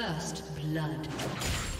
First blood.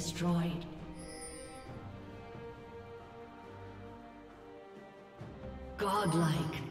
Destroyed. Godlike.